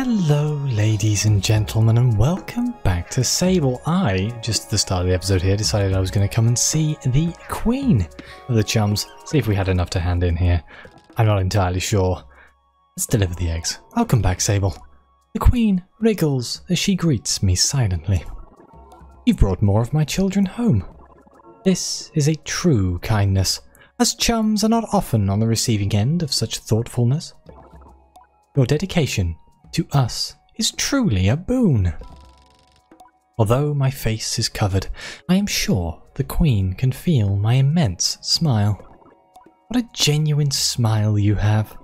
Hello, ladies and gentlemen, and welcome back to Sable. I, just at the start of the episode here, decided I was going to come and see the Queen of the Chums, see if we had enough to hand in here. I'm not entirely sure. Let's deliver the eggs. Welcome back, Sable. The Queen wriggles as she greets me silently. You've brought more of my children home. This is a true kindness, as chums are not often on the receiving end of such thoughtfulness. Your dedication to us is truly a boon. Although my face is covered, I am sure the Queen can feel my immense smile. What a genuine smile you have.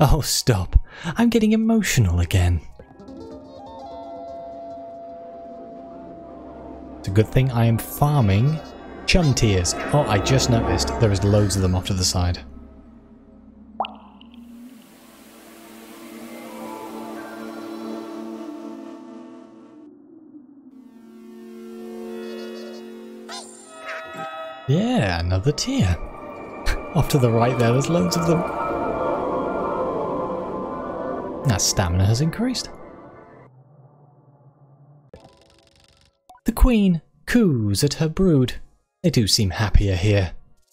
Oh, stop. I'm getting emotional again. It's a good thing I am farming chum tears. Oh, I just noticed there is loads of them off to the side. Yeah, another tear. Off to the right there, there's loads of them. That stamina has increased. The queen coos at her brood. They do seem happier here,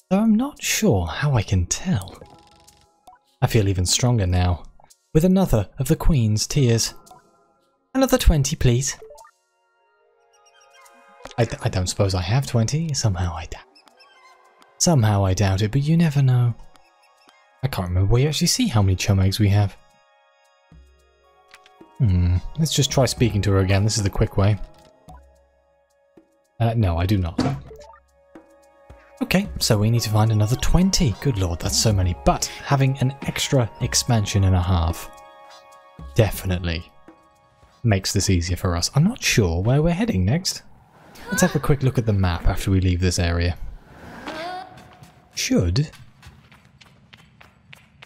though I'm not sure how I can tell. I feel even stronger now, with another of the queen's tears. Another 20, please. I, I don't suppose I have 20, somehow I doubt. Somehow I doubt it, but you never know. I can't remember where you actually see how many chum eggs we have. Hmm, let's just try speaking to her again. This is the quick way. Uh, no, I do not. Okay, so we need to find another 20. Good lord, that's so many. But having an extra expansion and a half definitely makes this easier for us. I'm not sure where we're heading next. Let's have a quick look at the map after we leave this area should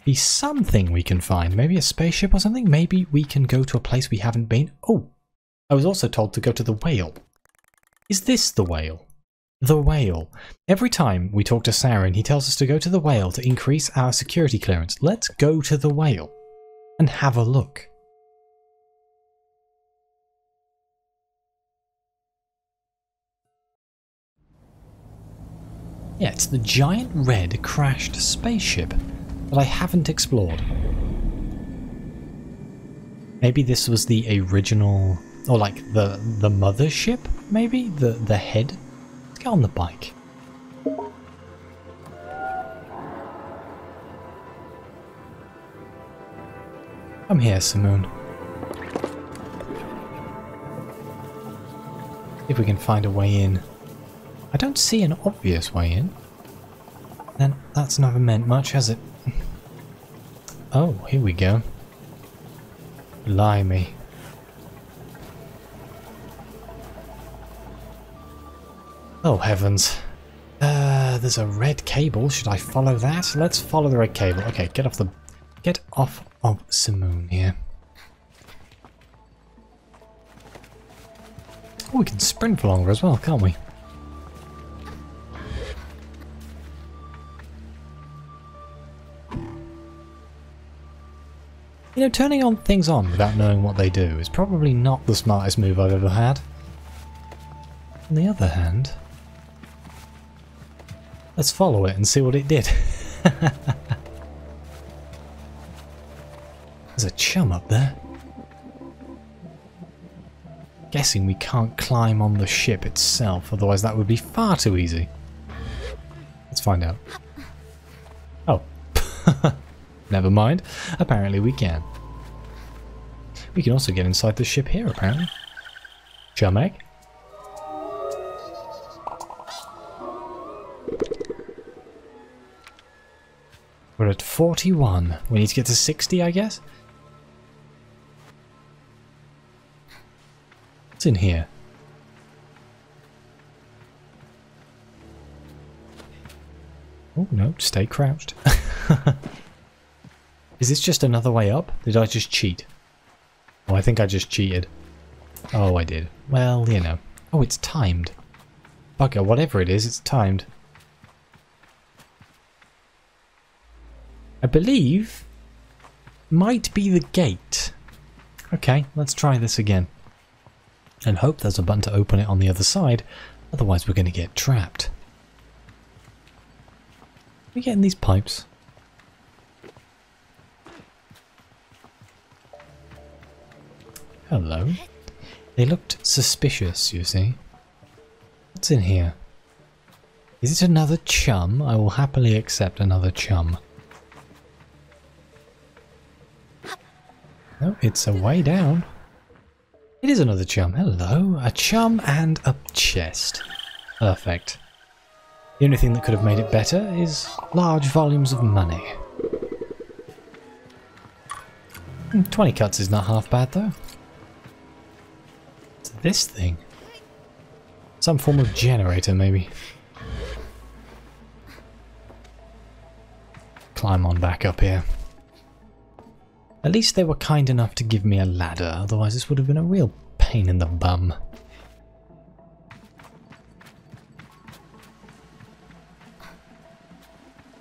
be something we can find. Maybe a spaceship or something? Maybe we can go to a place we haven't been. Oh, I was also told to go to the whale. Is this the whale? The whale. Every time we talk to Sarin, he tells us to go to the whale to increase our security clearance. Let's go to the whale and have a look. Yeah, it's the giant red crashed spaceship that I haven't explored. Maybe this was the original, or like the the mothership, maybe? The, the head? Let's get on the bike. Come here, Simoon. If we can find a way in. I don't see an obvious way in. Then that's never meant much, has it? oh, here we go. Blimey. Oh heavens. Uh, there's a red cable. Should I follow that? Let's follow the red cable. Okay, get off the... Get off of Simoon here. Oh, we can sprint for longer as well, can't we? You know, turning on things on without knowing what they do is probably not the smartest move I've ever had. On the other hand, let's follow it and see what it did. There's a chum up there. Guessing we can't climb on the ship itself, otherwise that would be far too easy. Let's find out. Never mind. Apparently we can. We can also get inside the ship here, apparently. Chum egg. We're at 41. We need to get to 60, I guess? What's in here? Oh, no, stay crouched. Is this just another way up? Did I just cheat? Oh, I think I just cheated. Oh, I did. Well, you know. Oh, it's timed. Bugger, whatever it is, it's timed. I believe might be the gate. Okay, let's try this again. And hope there's a button to open it on the other side, otherwise we're going to get trapped. Are we getting these pipes? Hello. They looked suspicious, you see. What's in here? Is it another chum? I will happily accept another chum. No, it's a way down. It is another chum. Hello. A chum and a chest. Perfect. The only thing that could have made it better is large volumes of money. Hmm, 20 cuts is not half bad though. This thing? Some form of generator maybe. Climb on back up here. At least they were kind enough to give me a ladder, otherwise this would have been a real pain in the bum.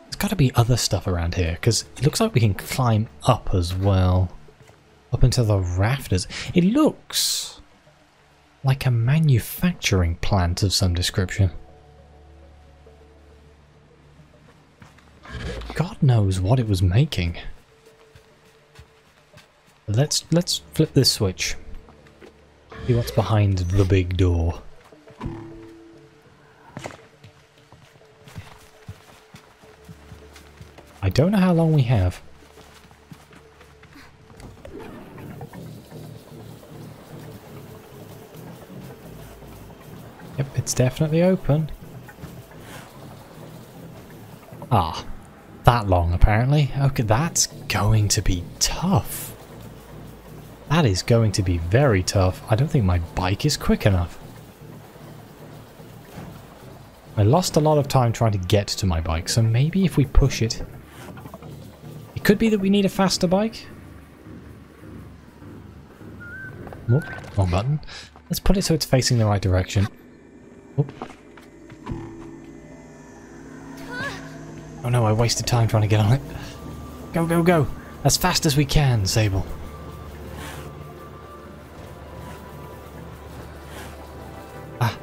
There's got to be other stuff around here, because it looks like we can climb up as well. Up into the rafters. It looks like a manufacturing plant of some description. God knows what it was making. Let's let's flip this switch. See what's behind the big door. I don't know how long we have. It's definitely open. Ah, that long apparently. Okay, that's going to be tough. That is going to be very tough. I don't think my bike is quick enough. I lost a lot of time trying to get to my bike, so maybe if we push it... It could be that we need a faster bike. Oh, wrong button. Let's put it so it's facing the right direction. Oh. oh no, I wasted time trying to get on it. Go, go, go! As fast as we can, Sable. Ah.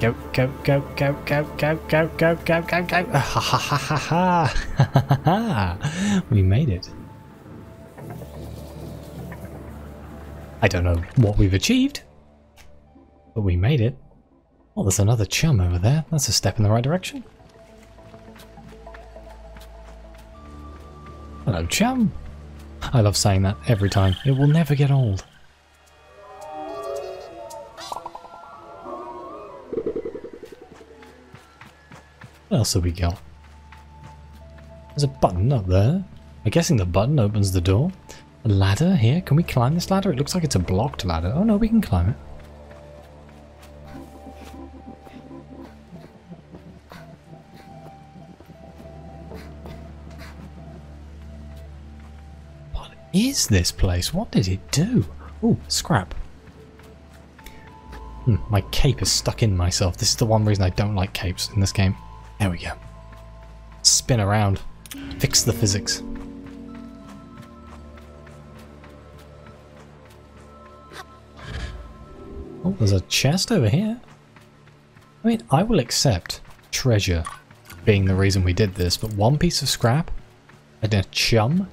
Go, go, go, go, go, go, go, go, go, go, go. Ah, ha ha ha ha ha. ha We made it. I don't know what we've achieved, but we made it. Oh, there's another chum over there. That's a step in the right direction. Hello, chum. I love saying that every time. It will never get old. What else have we got? There's a button up there. I'm guessing the button opens the door. A ladder here. Can we climb this ladder? It looks like it's a blocked ladder. Oh no, we can climb it. Is this place? What did it do? Oh, scrap. Hmm, my cape is stuck in myself. This is the one reason I don't like capes in this game. There we go. Spin around. Fix the physics. Oh, there's a chest over here. I mean, I will accept treasure being the reason we did this, but one piece of scrap and a chum?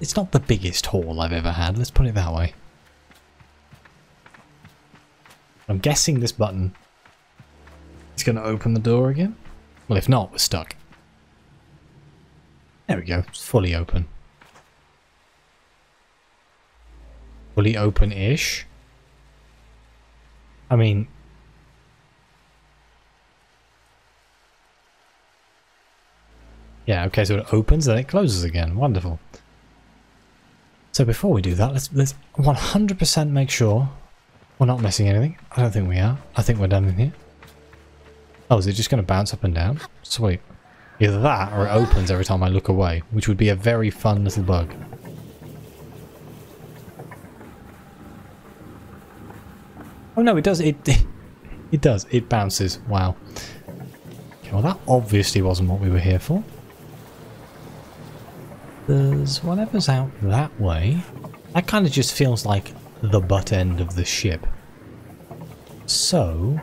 It's not the biggest haul I've ever had, let's put it that way. I'm guessing this button it's going to open the door again. Well, if not, we're stuck. There we go. It's fully open. Fully open-ish. I mean... Yeah, okay, so it opens and it closes again. Wonderful. So before we do that, let's let's 100% make sure we're not missing anything. I don't think we are. I think we're done in here. Oh, is it just going to bounce up and down? Sweet. Either that or it opens every time I look away, which would be a very fun little bug. Oh no, it does. It it does. It bounces. Wow. Okay, well, that obviously wasn't what we were here for. There's whatever's out that way. That kind of just feels like the butt end of the ship. So...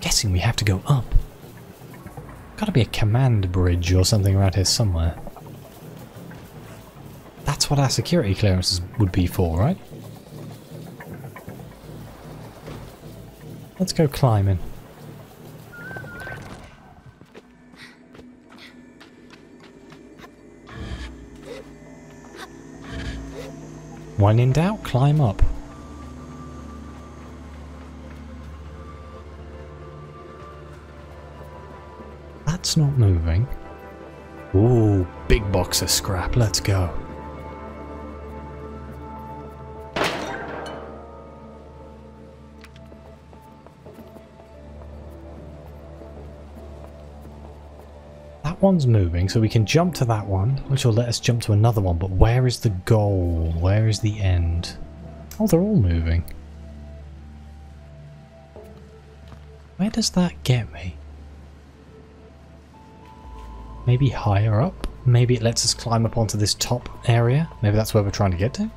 Guessing we have to go up. Gotta be a command bridge or something around here somewhere. That's what our security clearances would be for, right? Let's go climbing. When in doubt, climb up. That's not moving. Ooh, big box of scrap. Let's go. One's moving, so we can jump to that one, which will let us jump to another one. But where is the goal? Where is the end? Oh, they're all moving. Where does that get me? Maybe higher up? Maybe it lets us climb up onto this top area? Maybe that's where we're trying to get to?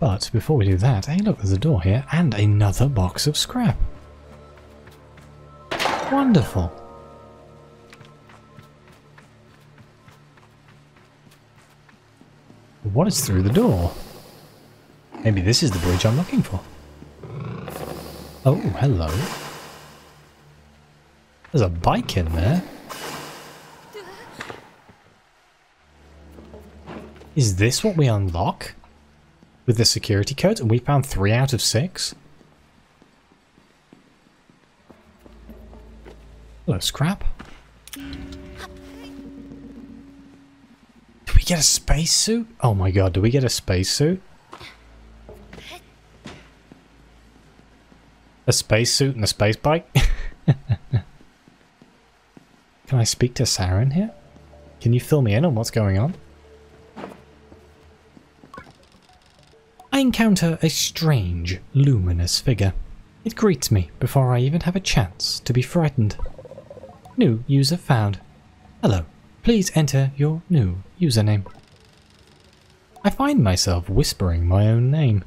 But before we do that, hey look, there's a door here and another box of scrap. Wonderful. What is through the door? Maybe this is the bridge I'm looking for. Oh, hello. There's a bike in there. Is this what we unlock? With the security code? And we found three out of six? Hello, scrap. We get a spacesuit? Oh my god, do we get a spacesuit? A spacesuit and a space bike? Can I speak to Sarin here? Can you fill me in on what's going on? I encounter a strange, luminous figure. It greets me before I even have a chance to be frightened. New user found. Hello, please enter your new username. I find myself whispering my own name.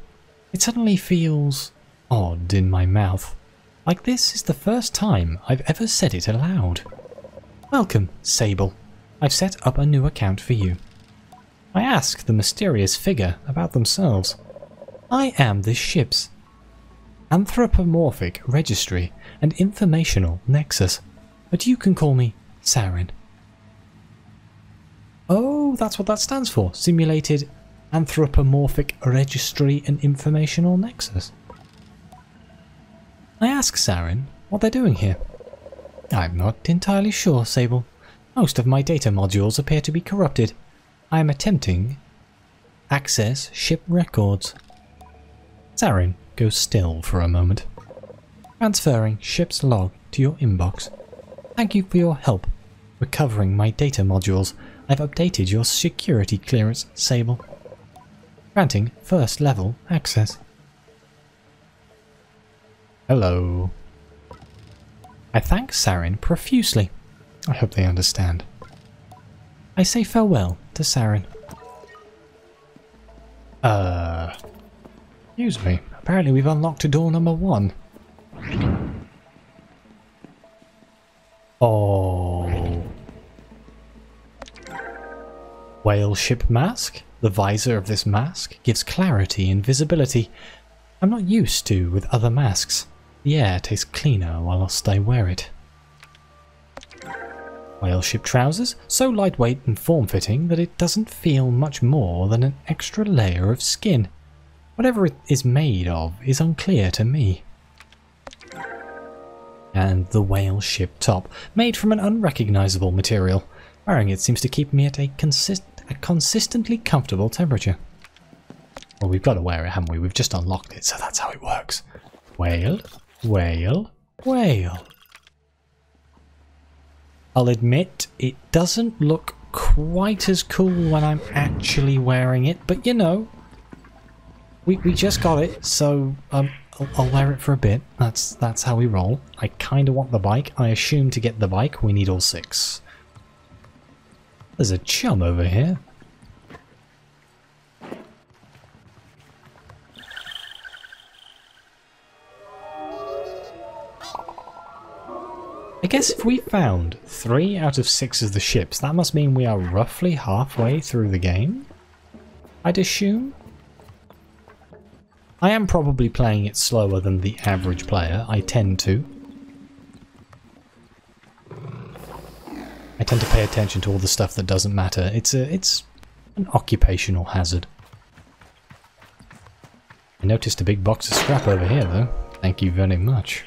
It suddenly feels odd in my mouth, like this is the first time I've ever said it aloud. Welcome, Sable. I've set up a new account for you. I ask the mysterious figure about themselves. I am this ship's anthropomorphic registry and informational nexus, but you can call me Sarin. Oh, that's what that stands for. Simulated Anthropomorphic Registry and Informational Nexus. I ask Sarin what they're doing here. I'm not entirely sure, Sable. Most of my data modules appear to be corrupted. I am attempting access ship records. Sarin goes still for a moment. Transferring ship's log to your inbox. Thank you for your help recovering my data modules. I've updated your security clearance, Sable. Granting first level access. Hello. I thank Sarin profusely. I hope they understand. I say farewell to Sarin. Uh... Excuse me. Apparently we've unlocked a door number one. Whale ship mask? The visor of this mask gives clarity and visibility I'm not used to with other masks. The air tastes cleaner whilst I wear it. Whale ship trousers, so lightweight and form-fitting that it doesn't feel much more than an extra layer of skin. Whatever it is made of is unclear to me. And the whale ship top, made from an unrecognizable material. Wearing it seems to keep me at a, consist a consistently comfortable temperature. Well, we've got to wear it, haven't we? We've just unlocked it, so that's how it works. Whale, whale, whale. I'll admit, it doesn't look quite as cool when I'm actually wearing it, but you know, we, we just got it, so I'm I'll, I'll wear it for a bit. That's that's how we roll. I kind of want the bike. I assume to get the bike we need all six. There's a chum over here. I guess if we found three out of six of the ships, that must mean we are roughly halfway through the game? I'd assume? I am probably playing it slower than the average player, I tend to. Tend to pay attention to all the stuff that doesn't matter. It's a it's an occupational hazard. I noticed a big box of scrap over here though. Thank you very much.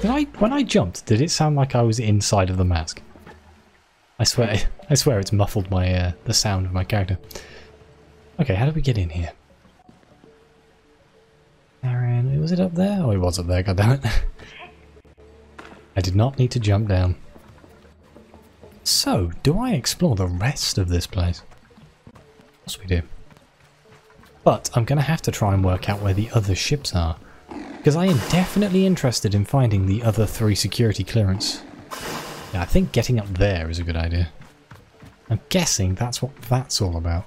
Did I when I jumped, did it sound like I was inside of the mask? I swear I swear it's muffled my uh, the sound of my character. Okay, how do we get in here? Aaron, was it up there? Oh, it was up there, goddammit. I did not need to jump down. So, do I explore the rest of this place? Of course we do. But I'm going to have to try and work out where the other ships are. Because I am definitely interested in finding the other three security clearance. Yeah, I think getting up there is a good idea. I'm guessing that's what that's all about.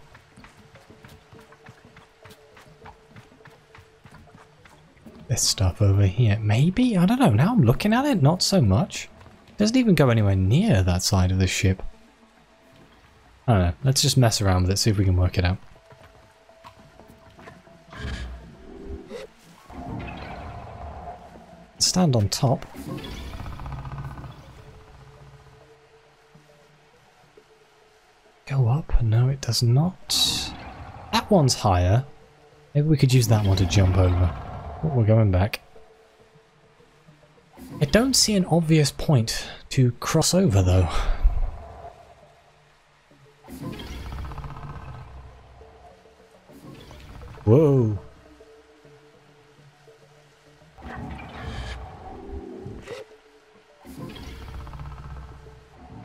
this stuff over here. Maybe? I don't know. Now I'm looking at it, not so much. Doesn't even go anywhere near that side of the ship. I don't know. Let's just mess around with it, see if we can work it out. Stand on top. Go up? No, it does not. That one's higher. Maybe we could use that one to jump over. Oh, we're going back. I don't see an obvious point to cross over though. Whoa.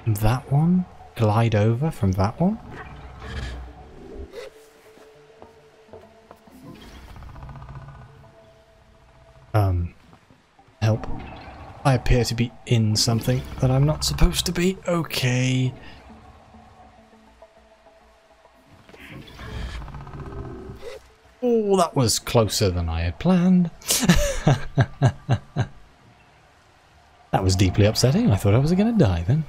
That one? Glide over from that one? I appear to be in something that I'm not supposed to be. Okay. Oh, that was closer than I had planned. that was deeply upsetting. I thought I was going to die then.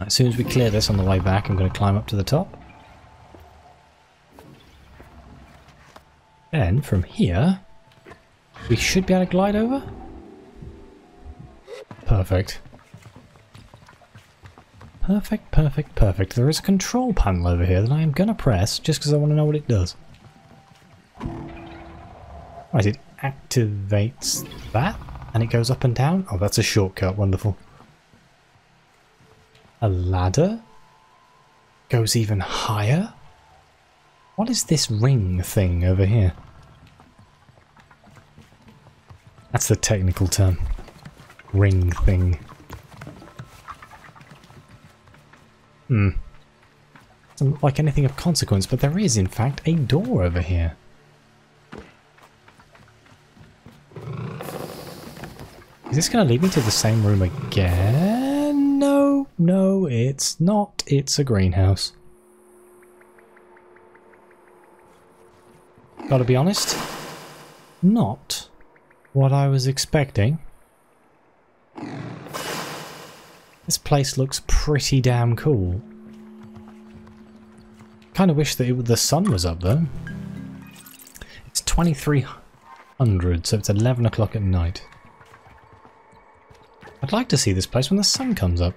As soon as we clear this on the way back, I'm going to climb up to the top. Then, from here, we should be able to glide over? Perfect. Perfect, perfect, perfect. There is a control panel over here that I am going to press just because I want to know what it does. Right, it activates that and it goes up and down. Oh, that's a shortcut. Wonderful. A ladder goes even higher. What is this ring thing over here? That's the technical term. Ring thing. Hmm. Doesn't look like anything of consequence, but there is, in fact, a door over here. Is this going to lead me to the same room again? No, no, it's not. It's a greenhouse. Gotta be honest, not what I was expecting. This place looks pretty damn cool. Kind of wish that it, the sun was up though. It's 2300, so it's 11 o'clock at night. I'd like to see this place when the sun comes up.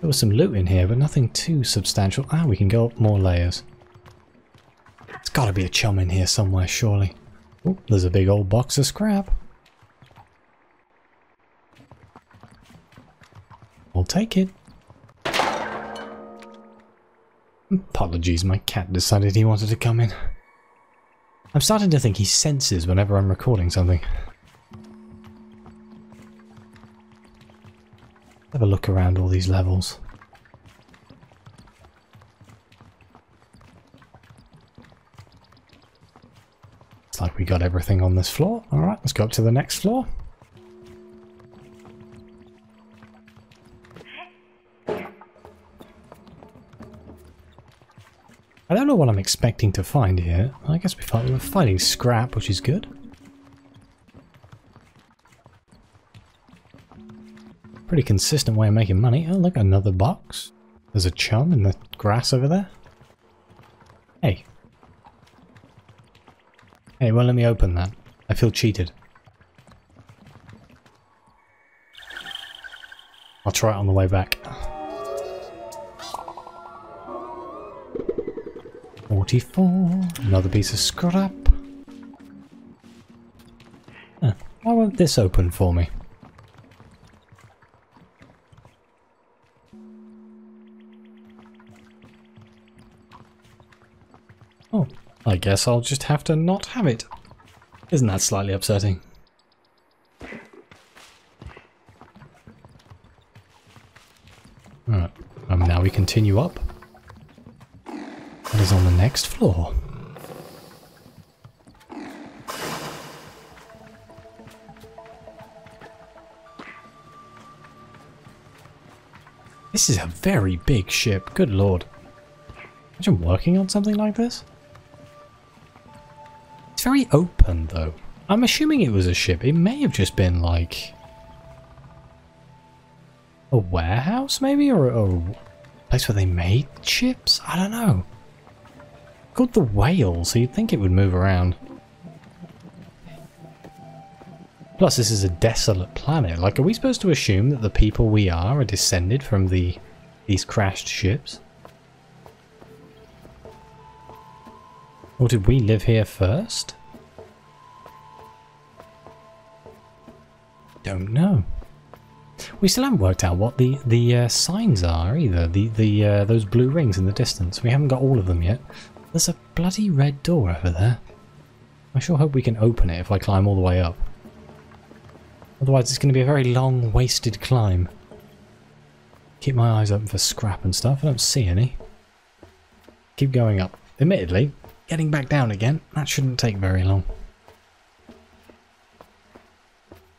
There was some loot in here, but nothing too substantial. Ah, we can go up more layers. There's got to be a chum in here somewhere, surely. Oh, there's a big old box of scrap. We'll take it. Apologies, my cat decided he wanted to come in. I'm starting to think he senses whenever I'm recording something. Have a look around all these levels. It's like we got everything on this floor. Alright, let's go up to the next floor. I don't know what I'm expecting to find here. I guess we find, we're finding scrap, which is good. Pretty consistent way of making money. Oh, look, another box. There's a chum in the grass over there. Hey. Hey, well, let me open that. I feel cheated. I'll try it on the way back. 44. Another piece of scrap. Huh. Why won't this open for me? Oh, I guess I'll just have to not have it. Isn't that slightly upsetting? Alright, um, now we continue up. Is on the next floor? This is a very big ship, good lord. Imagine working on something like this. It's very open though. I'm assuming it was a ship. It may have just been like... A warehouse maybe? Or, or a place where they made ships? I don't know. Called the whale, so you'd think it would move around. Plus, this is a desolate planet. Like, are we supposed to assume that the people we are are descended from the these crashed ships? Or did we live here first? Don't know. We still haven't worked out what the the uh, signs are either. The the uh, those blue rings in the distance. We haven't got all of them yet. There's a bloody red door over there. I sure hope we can open it if I climb all the way up. Otherwise it's going to be a very long, wasted climb. Keep my eyes open for scrap and stuff. I don't see any. Keep going up. Admittedly, getting back down again, that shouldn't take very long.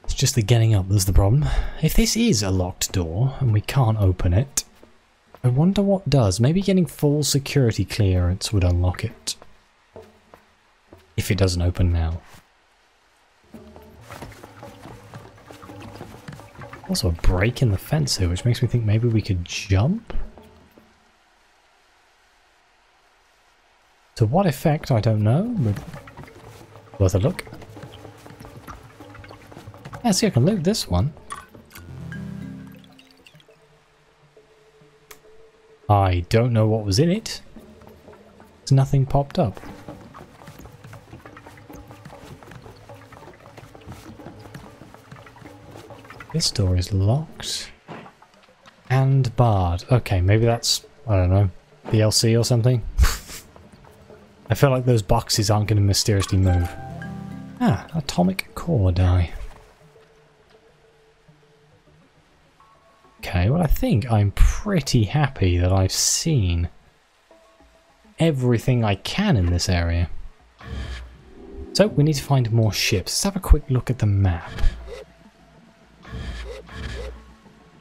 It's just the getting up that's the problem. If this is a locked door and we can't open it, I wonder what does. Maybe getting full security clearance would unlock it. If it doesn't open now. Also a break in the fence here, which makes me think maybe we could jump? To what effect, I don't know, but worth a look. Yeah, see I can loot this one. I don't know what was in it. There's nothing popped up. This door is locked. And barred. Okay, maybe that's, I don't know, DLC or something. I feel like those boxes aren't going to mysteriously move. Ah, atomic core die. Okay, well I think I'm pretty happy that I've seen everything I can in this area. So we need to find more ships. Let's have a quick look at the map.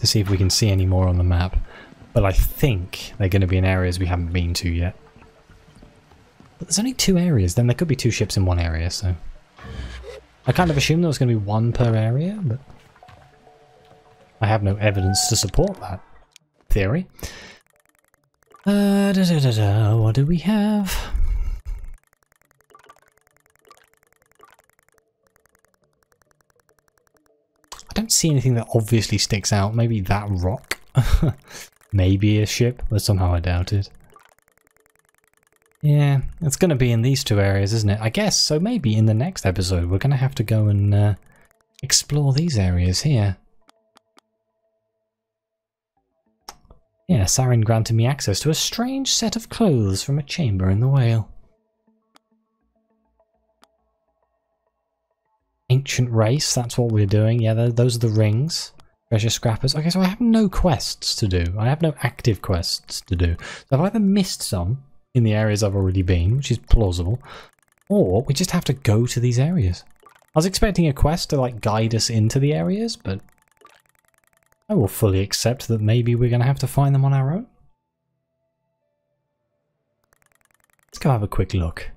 To see if we can see any more on the map. But I think they're going to be in areas we haven't been to yet. But there's only two areas, then there could be two ships in one area, so... I kind of assumed there was going to be one per area, but... I have no evidence to support that theory. Uh, da, da, da. What do we have? I don't see anything that obviously sticks out. Maybe that rock. Maybe a ship, but somehow I doubt it. Yeah, it's going to be in these two areas, isn't it? I guess, so maybe in the next episode we're going to have to go and uh, explore these areas here. Yeah, Sarin granted me access to a strange set of clothes from a chamber in the whale. Ancient race, that's what we're doing. Yeah, those are the rings. Treasure scrappers. Okay, so I have no quests to do. I have no active quests to do. So I've either missed some in the areas I've already been, which is plausible, Or we just have to go to these areas. I was expecting a quest to like guide us into the areas, but I will fully accept that maybe we're going to have to find them on our own. Let's go have a quick look.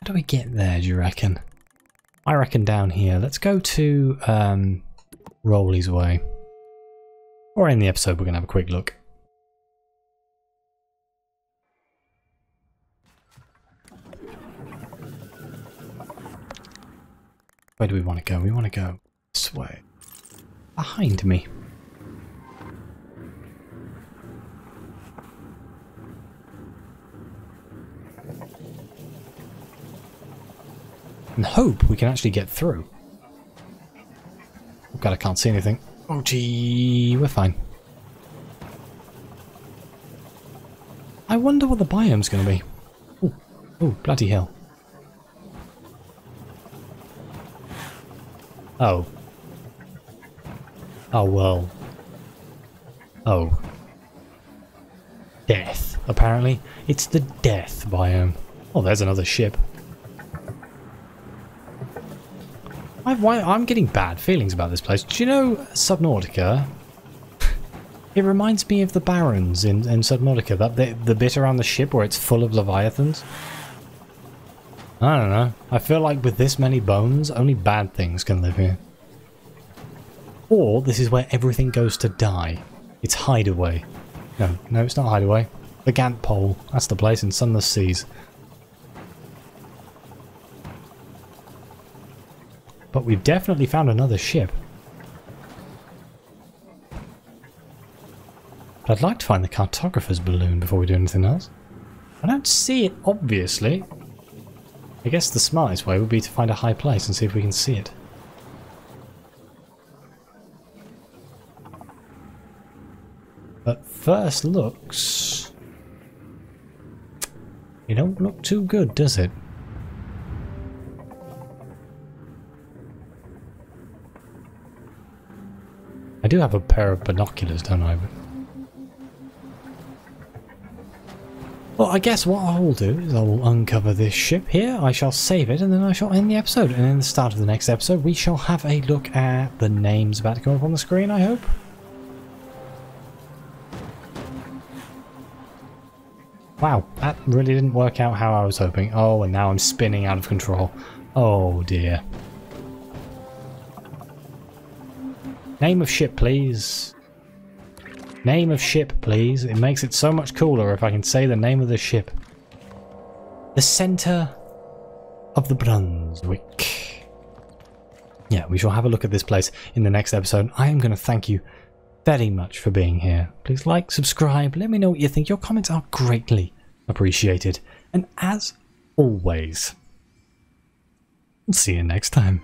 How do we get there, do you reckon? I reckon down here. Let's go to um, Rowley's Way. Or in the episode, we're going to have a quick look. Where do we want to go? We want to go this way. Behind me. And hope we can actually get through. Oh god, I can't see anything. Oh gee, we're fine. I wonder what the biome's going to be. Oh, oh, bloody hell. Oh. Oh, well. Oh. Death, apparently. It's the death biome. Oh, there's another ship. i am getting bad feelings about this place. Do you know Subnautica? it reminds me of the Barrens in, in Subnautica. That the, the bit around the ship where it's full of Leviathans. I don't know. I feel like with this many bones, only bad things can live here. Or this is where everything goes to die. It's Hideaway. No, no, it's not Hideaway. The Gant Pole. That's the place in Sunless Seas. But we've definitely found another ship. But I'd like to find the cartographer's balloon before we do anything else. I don't see it, obviously. I guess the smartest way would be to find a high place and see if we can see it. But first looks... It don't look too good, does it? I do have a pair of binoculars, don't I? Well, I guess what I will do is I will uncover this ship here, I shall save it, and then I shall end the episode. And in the start of the next episode, we shall have a look at the names about to come up on the screen, I hope. That really didn't work out how I was hoping. Oh, and now I'm spinning out of control. Oh dear. Name of ship, please. Name of ship, please. It makes it so much cooler if I can say the name of the ship. The center of the Brunswick. Yeah, we shall have a look at this place in the next episode. I am going to thank you very much for being here. Please like, subscribe, let me know what you think. Your comments are greatly appreciated. And as always, see you next time.